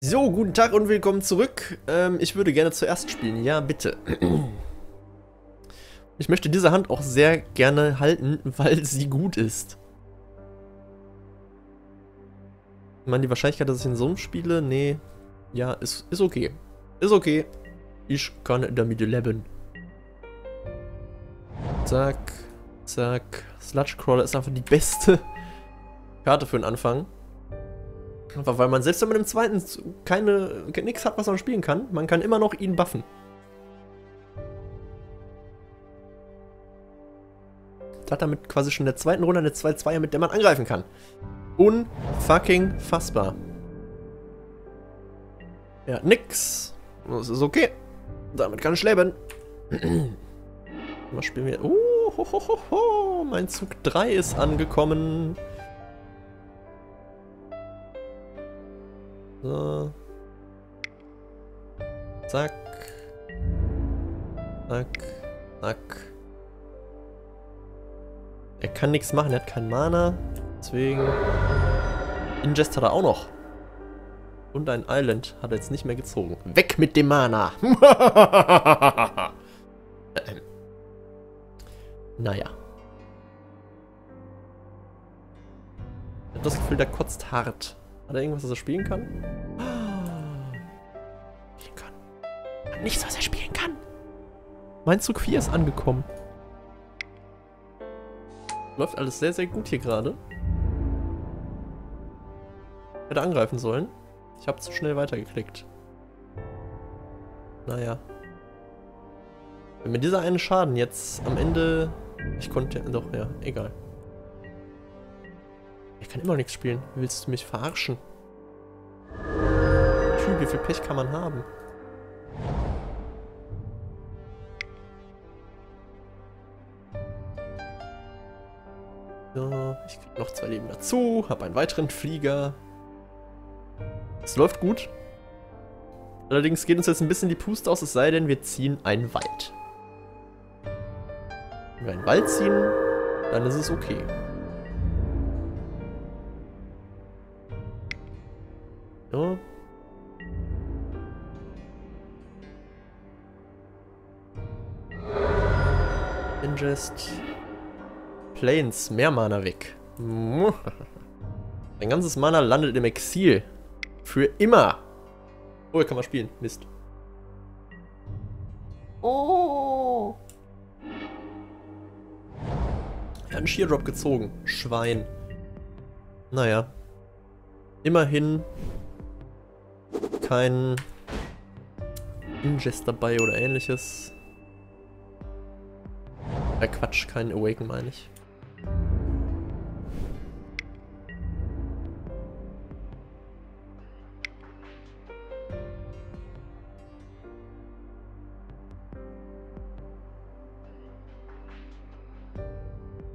So, guten Tag und willkommen zurück. Ähm, ich würde gerne zuerst spielen. Ja, bitte. Ich möchte diese Hand auch sehr gerne halten, weil sie gut ist. Ich meine, die Wahrscheinlichkeit, dass ich in so einem spiele, nee. Ja, ist, ist okay. Ist okay. Ich kann damit leben. Zack, zack. Sludge Crawler ist einfach die beste Karte für den Anfang. Einfach weil man selbst wenn man im zweiten keine, nichts hat, was man spielen kann, man kann immer noch ihn buffen. Hat damit quasi schon in der zweiten Runde eine 2-2, mit der man angreifen kann. Unfucking fassbar. Ja, nix. Das ist okay. Damit kann ich leben. Was spielen wir? Uh, ho, ho, ho, ho. Mein Zug 3 ist angekommen. So. Zack. Zack. Zack. Er kann nichts machen, er hat keinen Mana. Deswegen... Ingest hat er auch noch. Und ein Island hat er jetzt nicht mehr gezogen. Weg mit dem Mana! naja. Ich habe das Gefühl, der kotzt hart. Hat er irgendwas, was er spielen kann? Spielen kann. Hat nichts, was er spielen kann. Mein Zug 4 ist angekommen. Läuft alles sehr, sehr gut hier gerade. Hätte angreifen sollen. Ich habe zu schnell weitergeklickt. Naja. Wenn mir dieser eine Schaden jetzt am Ende... Ich konnte... Doch, ja, egal. Ich kann immer nichts spielen. Willst du mich verarschen? Typ, wie viel Pech kann man haben? So, ich krieg noch zwei Leben dazu, habe einen weiteren Flieger. Es läuft gut. Allerdings geht uns jetzt ein bisschen die Puste aus, es sei denn, wir ziehen einen Wald. Wenn wir einen Wald ziehen, dann ist es okay. Ingest. Planes, mehr Mana weg. Ein ganzes Mana landet im Exil. Für immer. Oh, hier kann man spielen. Mist. Oh. Er hat einen Sheardrop gezogen. Schwein. Naja. Immerhin kein Ingest dabei oder ähnliches. Äh, Quatsch, kein Awaken meine ich.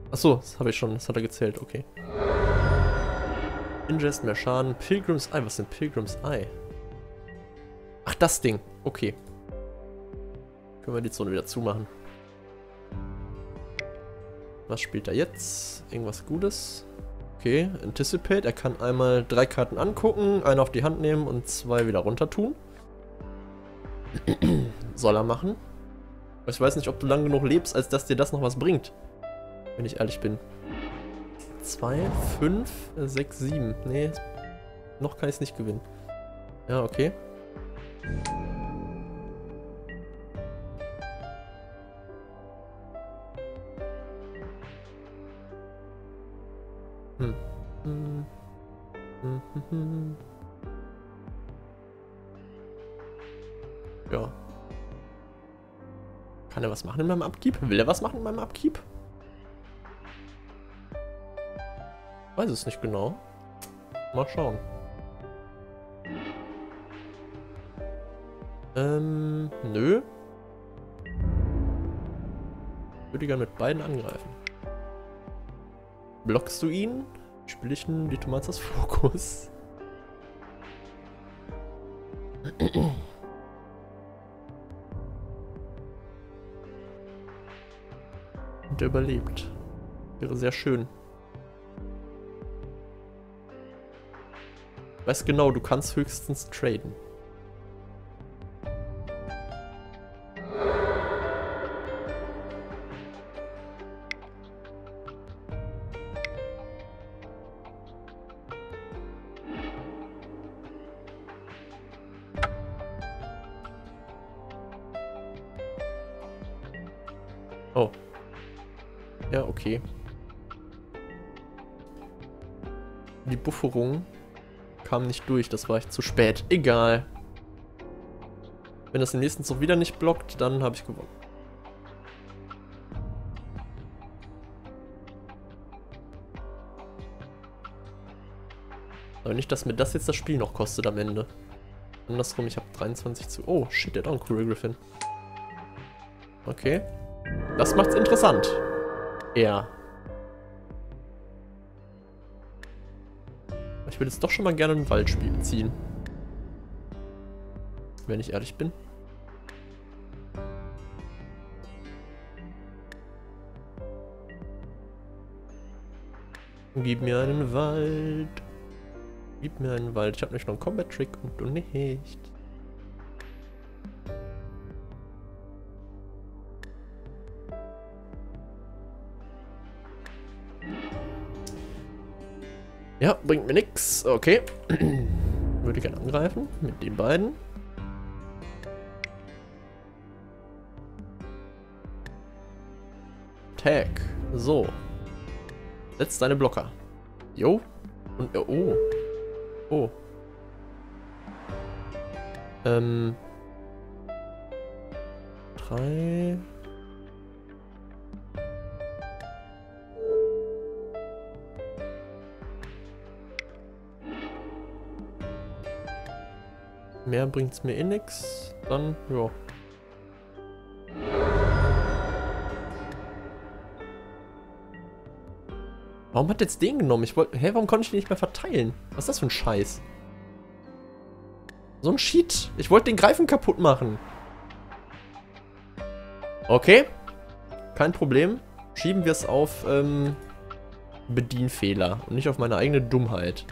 Achso, das habe ich schon, das hat er gezählt, okay. Ingest, mehr Schaden. Pilgrims Eye, was ist denn Pilgrims Eye? Ach, das Ding. Okay. Können wir die Zone wieder zumachen. Was spielt er jetzt? Irgendwas Gutes? Okay, Anticipate. Er kann einmal drei Karten angucken, eine auf die Hand nehmen und zwei wieder runter tun. Soll er machen. Ich weiß nicht, ob du lang genug lebst, als dass dir das noch was bringt. Wenn ich ehrlich bin. 2, 5, 6, 7. Nee, noch kann ich es nicht gewinnen. Ja, okay. Ja. Kann er was machen in meinem Upkeep? Will er was machen in meinem Upkeep? Weiß es nicht genau. Mal schauen. Ähm, nö. Würde gerne mit beiden angreifen. Blockst du ihn? Spiele ich die Tomatas Fokus? Und er überlebt. Wäre sehr schön. Weiß genau, du kannst höchstens traden. Bufferung kam nicht durch, das war echt zu spät. Egal. Wenn das im nächsten Zug wieder nicht blockt, dann habe ich gewonnen. Aber nicht, dass mir das jetzt das Spiel noch kostet am Ende. Andersrum, ich habe 23 zu... Oh, shit, der hat auch einen Cool Griffin. Okay. Das macht's interessant. Ja. Würde jetzt doch schon mal gerne ein Waldspiel ziehen. Wenn ich ehrlich bin. Gib mir einen Wald. Gib mir einen Wald. Ich habe nicht noch einen Combat-Trick und du nicht. Ja, bringt mir nix. Okay. Würde gerne angreifen mit den beiden. Tag. So. Setz deine Blocker. Jo. Und, oh. Oh. Ähm. Drei. Mehr bringt es mir eh nix. Dann, ja. Warum hat jetzt den genommen? Ich wollte. Hä, warum konnte ich den nicht mehr verteilen? Was ist das für ein Scheiß? So ein Cheat. Ich wollte den Greifen kaputt machen. Okay. Kein Problem. Schieben wir es auf ähm, Bedienfehler und nicht auf meine eigene Dummheit.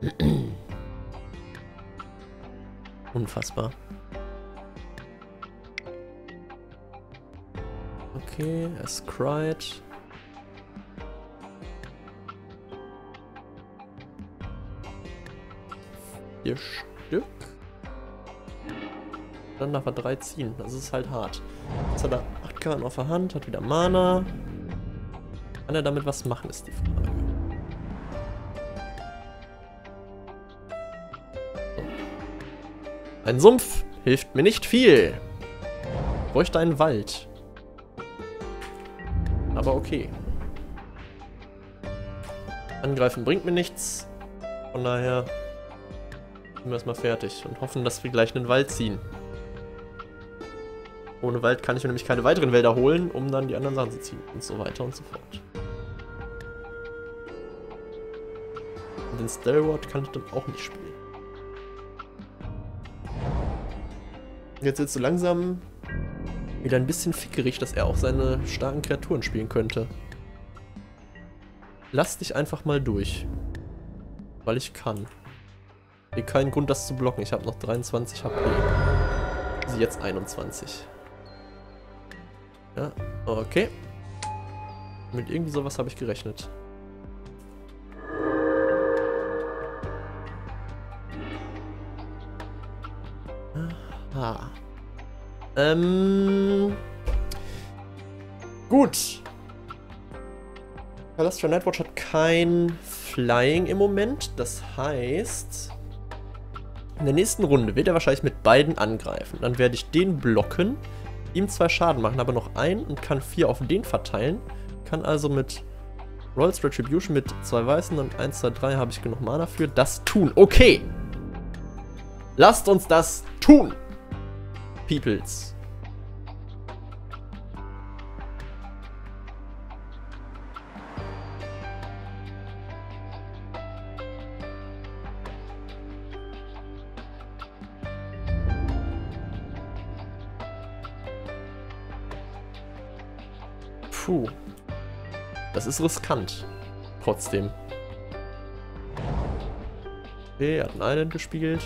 Unfassbar. Okay, es cried. Vier Stück. Dann darf er drei ziehen. Das ist halt hart. Jetzt hat er 8 Karten auf der Hand, hat wieder Mana. Kann er damit was machen, ist die Frage. Ein Sumpf hilft mir nicht viel. Ich bräuchte einen Wald. Aber okay. Angreifen bringt mir nichts. Von daher sind wir erstmal fertig und hoffen, dass wir gleich einen Wald ziehen. Ohne Wald kann ich mir nämlich keine weiteren Wälder holen, um dann die anderen Sachen zu ziehen. Und so weiter und so fort. Und den Stalwart kann ich dann auch nicht spielen. Jetzt wird es so langsam wieder ein bisschen fickerig, dass er auch seine starken Kreaturen spielen könnte. Lass dich einfach mal durch. Weil ich kann. Hier keinen Grund, das zu blocken. Ich habe noch 23 HP. Sie jetzt 21. Ja, okay. Mit irgendwie sowas habe ich gerechnet. Ähm. Gut. Palastra Nightwatch hat kein Flying im Moment. Das heißt, in der nächsten Runde wird er wahrscheinlich mit beiden angreifen. Dann werde ich den blocken, ihm zwei Schaden machen, aber noch einen und kann vier auf den verteilen. Kann also mit Rolls Retribution mit zwei Weißen und 1, 2, 3 habe ich genug Mana für das tun. Okay. Lasst uns das tun. Peoples. Das ist riskant. Trotzdem. Okay, er hat ein Island gespielt.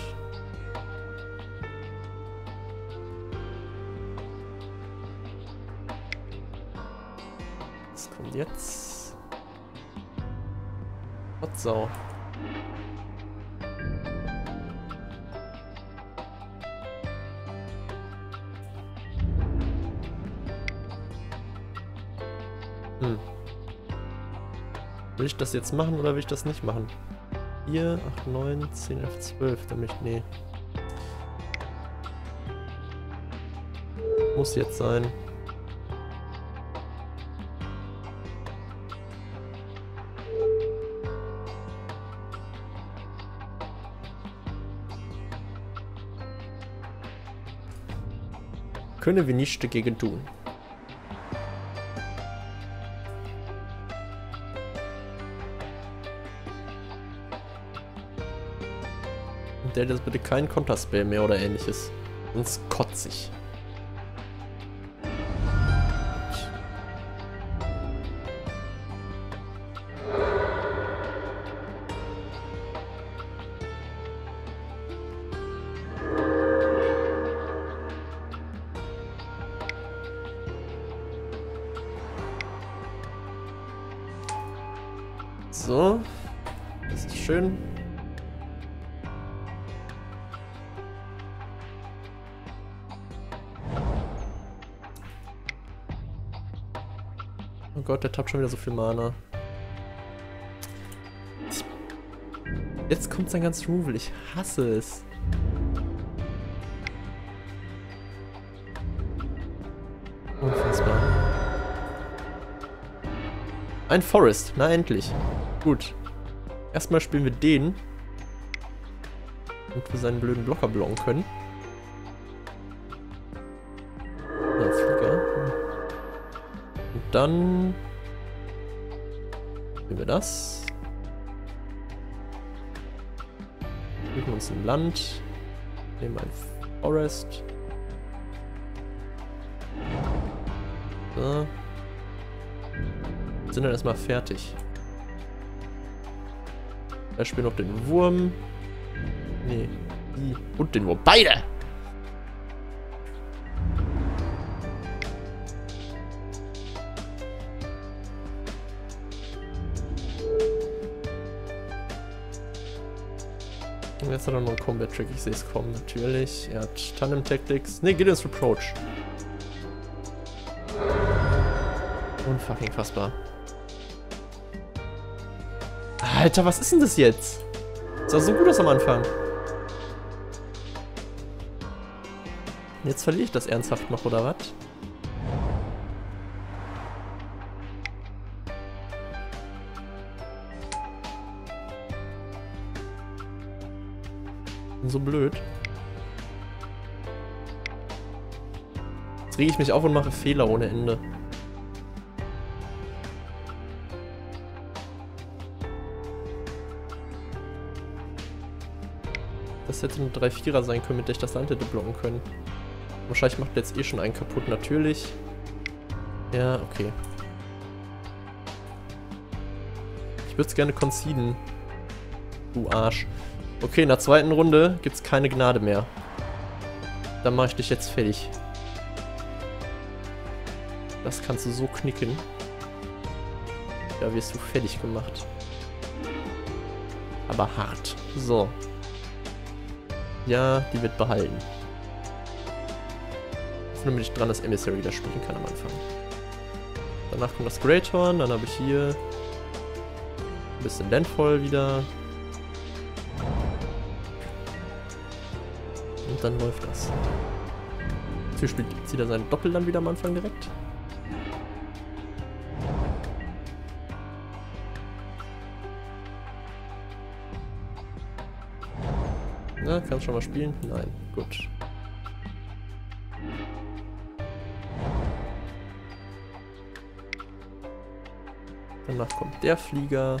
Was kommt jetzt? Potsau. Hm. Will ich das jetzt machen oder will ich das nicht machen? 4, 8, 9, 10, 11, 12. Damit, nee. Muss jetzt sein. Können wir nichts dagegen tun. Der das bitte kein Konterspell mehr oder ähnliches. Sonst kotzig. So. Gott, der tappt schon wieder so viel Mana. Jetzt kommt sein ganzes Removal. Ich hasse es. Unfassbar. Ein Forest. Na endlich. Gut. Erstmal spielen wir den. Damit wir seinen blöden Blocker blocken können. Dann... Nehmen wir das. Suchen uns ein Land. Nehmen ein Forest. So. Sind dann erstmal fertig. Da spielen noch den Wurm. Nee, die und den Wurm. Beide! Jetzt hat er noch einen Combat-Trick. Ich sehe es kommen, natürlich. Er hat Tandem Tactics. Ne, Gideon's Reproach. Unfucking fassbar. Alter, was ist denn das jetzt? Sah so gut aus am Anfang. Jetzt verliere ich das ernsthaft noch, oder was? So blöd. Jetzt rege ich mich auf und mache Fehler ohne Ende. Das hätte eine 3-4er sein können, mit der ich das Land hätte blocken können. Wahrscheinlich macht der jetzt eh schon einen kaputt, natürlich. Ja, okay. Ich würde es gerne conceden. Du Arsch. Okay, in der zweiten Runde gibt es keine Gnade mehr. Dann mache ich dich jetzt fertig. Das kannst du so knicken. Da wirst du fertig gemacht. Aber hart. So. Ja, die wird behalten. Jetzt bin ich dran, dass Emissary wieder spielen kann am Anfang. Danach kommt das Great Horn, dann habe ich hier ein bisschen Landfall wieder. Dann läuft das. Hier spielt zieht er seinen Doppel dann wieder am Anfang direkt. Na, kannst schon mal spielen? Nein, gut. Danach kommt der Flieger.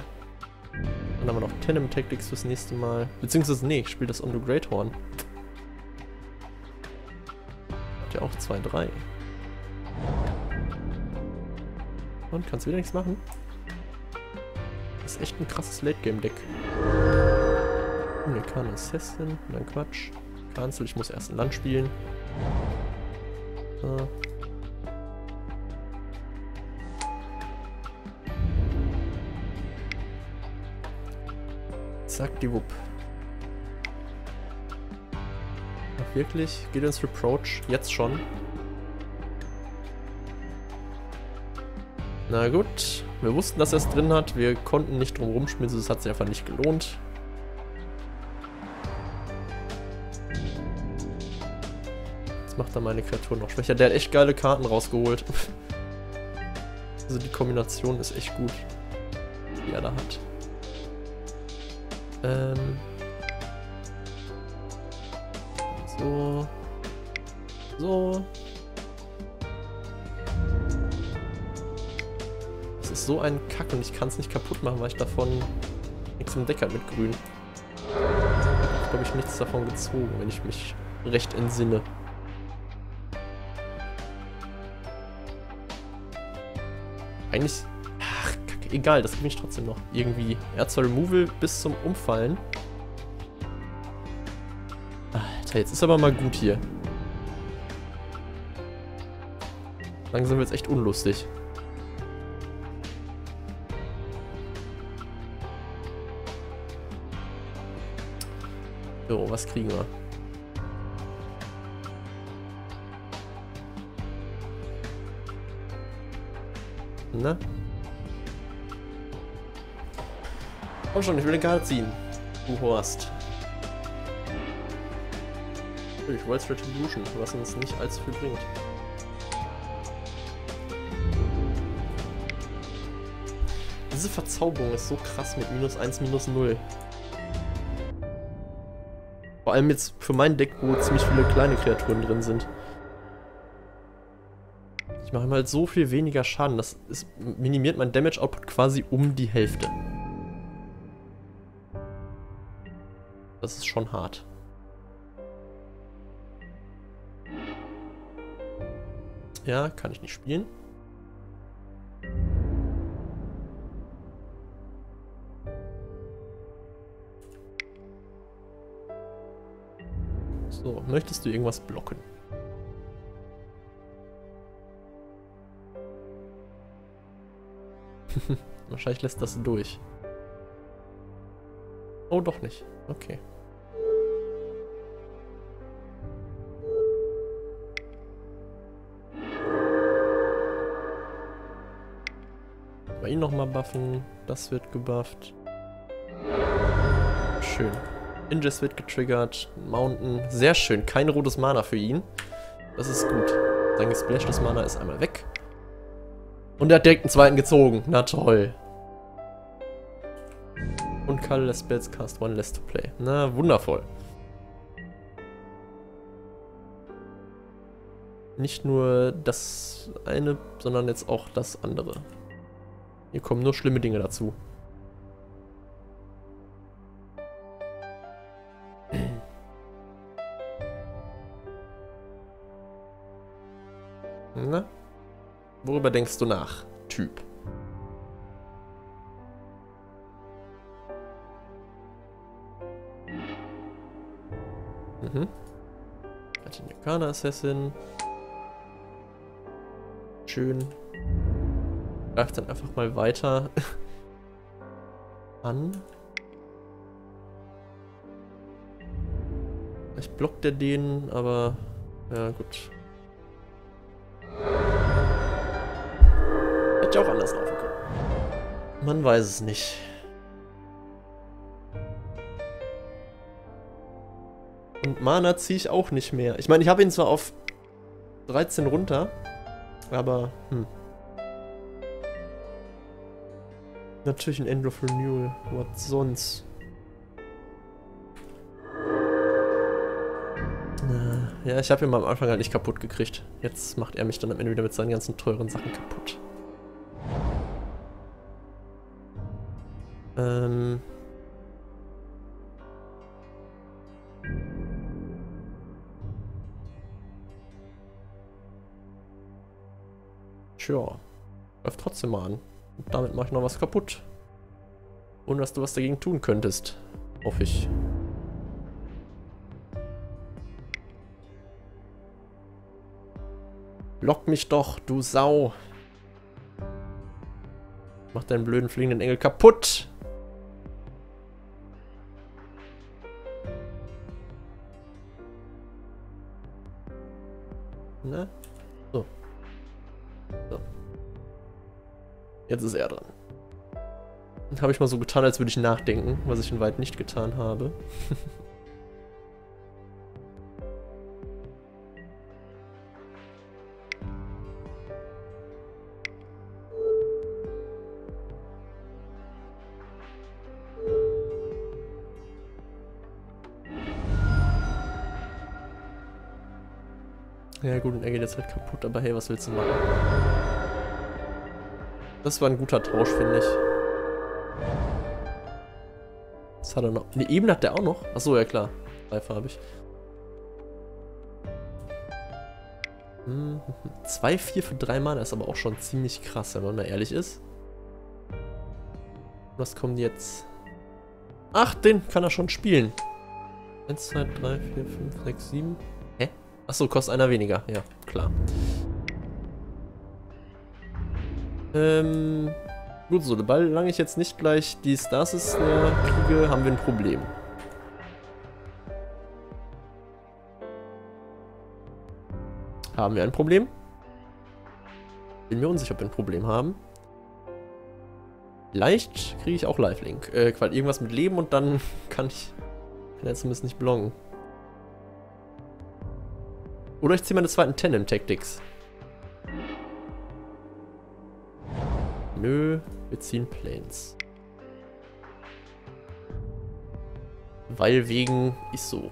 Dann haben wir noch Tenem Tactics fürs nächste Mal. Beziehungsweise, nee, ich spiele das On the Great Horn. Hat ja auch 2-3. Und kannst wieder nichts machen? Das ist echt ein krasses Late-Game-Deck. Ne, kann Assassin. Nein, Quatsch. Cancel, ich muss erst ein Land spielen. So. Zack, die Wupp. Wirklich? Geht ins Reproach? Jetzt schon? Na gut. Wir wussten, dass er es drin hat. Wir konnten nicht drum rumschmissen. Es hat sich einfach nicht gelohnt. Jetzt macht er meine Kreatur noch schwächer. Der hat echt geile Karten rausgeholt. also die Kombination ist echt gut, die er da hat. Ähm. So. So. Das ist so ein Kack und ich kann es nicht kaputt machen, weil ich davon nichts im Deck habe mit Grün. Ich glaube, ich nichts davon gezogen, wenn ich mich recht entsinne. Eigentlich egal, das kriege ich trotzdem noch. Irgendwie. Er zwar Removal bis zum Umfallen. Alter, jetzt ist aber mal gut hier. Langsam wird es echt unlustig. So, was kriegen wir? Ne? Komm schon, ich will eine Karte ziehen. Du Horst. Ich wollte Retribution, was uns nicht allzu viel bringt. Diese Verzauberung ist so krass mit minus 1, minus 0. Vor allem jetzt für mein Deck, wo ziemlich viele kleine Kreaturen drin sind. Ich mache ihm halt so viel weniger Schaden. Das ist, minimiert mein Damage Output quasi um die Hälfte. Das ist schon hart. Ja, kann ich nicht spielen. So, möchtest du irgendwas blocken? Wahrscheinlich lässt das durch. Oh, doch nicht. Okay. Buffen. Das wird gebufft. Schön. Inges wird getriggert. Mountain. Sehr schön. Kein rotes Mana für ihn. Das ist gut. Sein gesplashtes Mana ist einmal weg. Und er hat direkt einen zweiten gezogen. Na toll. Und colorless spells cast one less to play. Na, wundervoll. Nicht nur das eine, sondern jetzt auch das andere. Hier kommen nur schlimme Dinge dazu. Na? Worüber denkst du nach, Typ? Mhm. Latinianer Assassin. Schön greift dann einfach mal weiter an. Vielleicht blockt er den, aber ja gut. Hätte ja auch anders laufen können. Man weiß es nicht. Und Mana ziehe ich auch nicht mehr. Ich meine, ich habe ihn zwar auf 13 runter, aber hm. Natürlich ein End of Renewal. Was sonst? Ja, ich habe ihn am Anfang halt nicht kaputt gekriegt. Jetzt macht er mich dann am Ende wieder mit seinen ganzen teuren Sachen kaputt. Ähm... Tja. Läuft trotzdem mal an. Damit mache ich noch was kaputt. Ohne dass du was dagegen tun könntest. Hoffe ich. Lock mich doch, du Sau. Mach deinen blöden fliegenden Engel kaputt. Jetzt ist er dran. Habe ich mal so getan, als würde ich nachdenken, was ich in Weit nicht getan habe. Ja gut, und er geht jetzt halt kaputt, aber hey, was willst du machen? Das war ein guter Tausch, finde ich. Was hat er noch? Ne, eben hat der auch noch. Achso, ja klar. Dreifarbig. 2, 4 für 3 Mana ist aber auch schon ziemlich krass, wenn man mal ehrlich ist. Was kommt jetzt? Ach, den kann er schon spielen. 1, 2, 3, 4, 5, 6, 7. Achso, kostet einer weniger. Ja, klar. Ähm, gut, so, solange ich jetzt nicht gleich die Stasis mehr kriege, haben wir ein Problem. Haben wir ein Problem? Bin mir unsicher, ob wir ein Problem haben. Vielleicht kriege ich auch Lifelink. Äh, quasi irgendwas mit Leben und dann kann ich, kann er zumindest nicht blongen. Oder ich ziehe meine zweiten Tandem Tactics. Nö, wir ziehen Planes. Weil wegen ist so.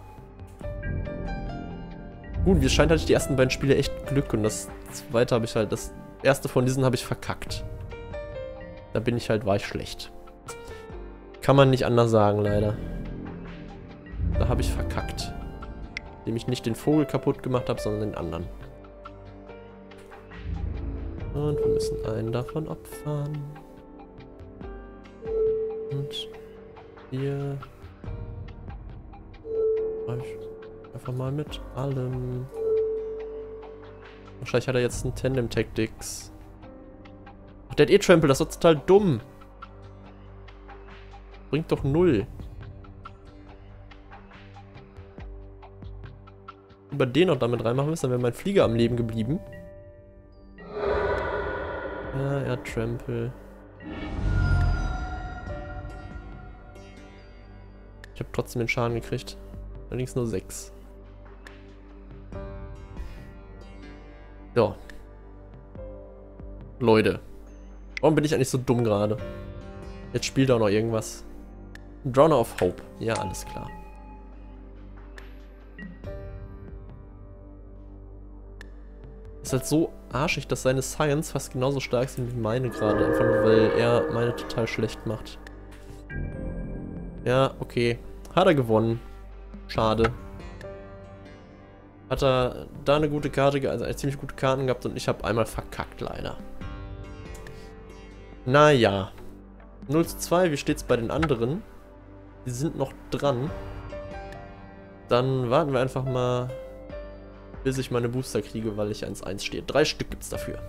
Gut, wie scheint hatte ich die ersten beiden Spiele echt Glück und das zweite habe ich halt, das erste von diesen habe ich verkackt. Da bin ich halt, war ich schlecht. Kann man nicht anders sagen, leider. Da habe ich verkackt. Indem ich nicht den Vogel kaputt gemacht habe, sondern den anderen. Und wir müssen einen davon opfern. Und hier... Einfach mal mit allem. Wahrscheinlich hat er jetzt einen Tandem Tactics. Ach, der hat eh Trample, das ist total dumm. Bringt doch null. über den noch damit reinmachen müssen, dann wäre mein Flieger am Leben geblieben. Er hat Trample. Ich habe trotzdem den Schaden gekriegt. Allerdings nur 6. So. Leute. Warum bin ich eigentlich so dumm gerade? Jetzt spielt auch noch irgendwas. Drowner of Hope. Ja, alles klar. Ist halt so arschig, dass seine Science fast genauso stark sind wie meine gerade. Einfach nur, weil er meine total schlecht macht. Ja, okay. Hat er gewonnen. Schade. Hat er da eine gute Karte, also eine ziemlich gute Karten gehabt und ich habe einmal verkackt, leider. Naja. 0 zu 2, wie steht's bei den anderen? Die sind noch dran. Dann warten wir einfach mal bis ich meine Booster kriege, weil ich 1-1 stehe. Drei Stück gibt es dafür.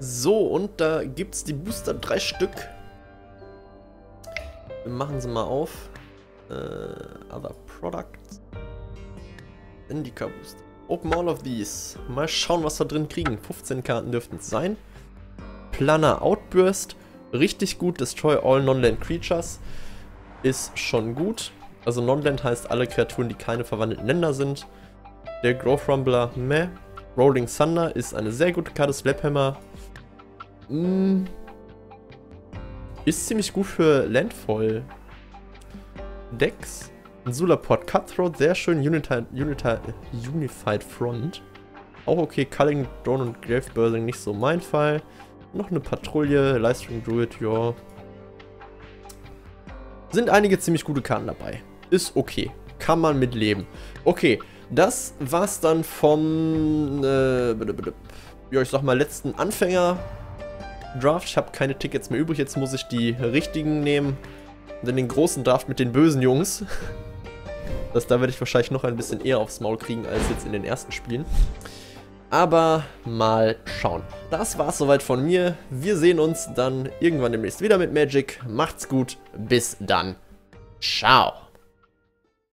So, und da gibt es die Booster, drei Stück. Wir machen sie mal auf. Äh, other Products. Indica Booster. Open all of these. Mal schauen, was wir drin kriegen. 15 Karten dürften es sein. Planner Outburst. Richtig gut. Destroy all Non-Land Creatures. Ist schon gut. Also Non-Land heißt alle Kreaturen, die keine verwandelten Länder sind. Der Growth Rumbler, meh. Rolling Thunder ist eine sehr gute Karte. Slaphammer mm, ist ziemlich gut für Landfall. Decks. Ein Sulaport Cutthroat, sehr schön. Unita, Unita, Unified Front. Auch okay. Culling, Drone und Grave nicht so mein Fall. Noch eine Patrouille, Livestream Druid, ja. Sind einige ziemlich gute Karten dabei ist okay. Kann man mitleben. Okay, das war's dann vom, äh, ja, ich sag mal, letzten Anfänger-Draft. Ich habe keine Tickets mehr übrig, jetzt muss ich die richtigen nehmen. Denn den großen Draft mit den bösen Jungs. Das, da werde ich wahrscheinlich noch ein bisschen eher aufs Maul kriegen als jetzt in den ersten Spielen. Aber mal schauen. Das war's soweit von mir. Wir sehen uns dann irgendwann demnächst wieder mit Magic. Macht's gut. Bis dann. Ciao.